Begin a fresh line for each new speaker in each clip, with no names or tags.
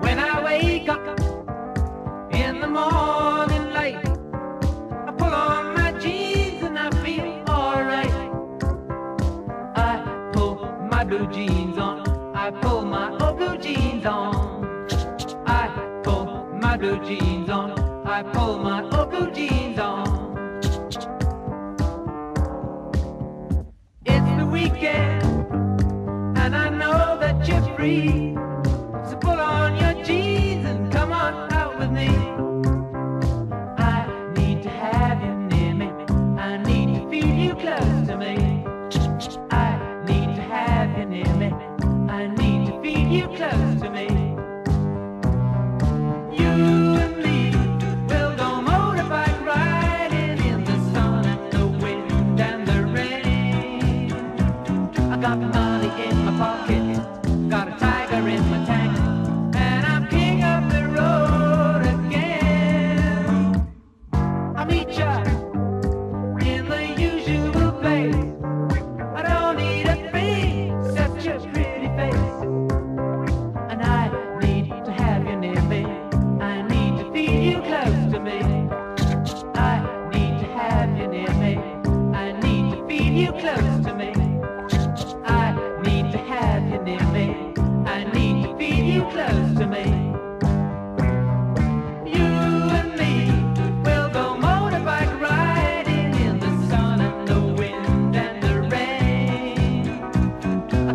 When I wake up in the morning light, I pull on my jeans and I feel alright. I pull my blue jeans on, I pull my old blue jeans on. I pull my blue jeans on, I pull my old blue jeans on. Free. So pull on your jeans and come on out with me. I need to have you near me. I need to feel you close to me. I need to have you near me. I need to feel you close to me. You and me will go motorbike riding in the sun and the wind and the rain. I got money in my pocket,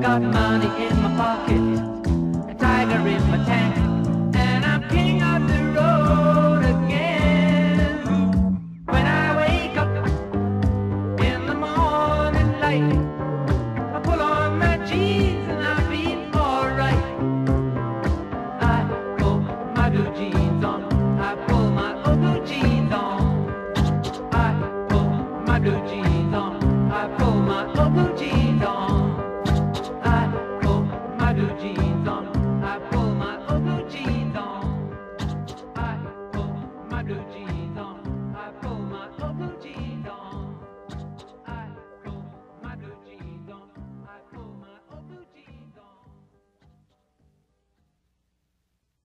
got money in my pocket, a tiger in my tank, and I'm king of the road again. When I wake up in the morning light, I pull on my jeans and I feel alright. I pull my blue jeans on, I pull my old blue jeans on, I pull my blue jeans.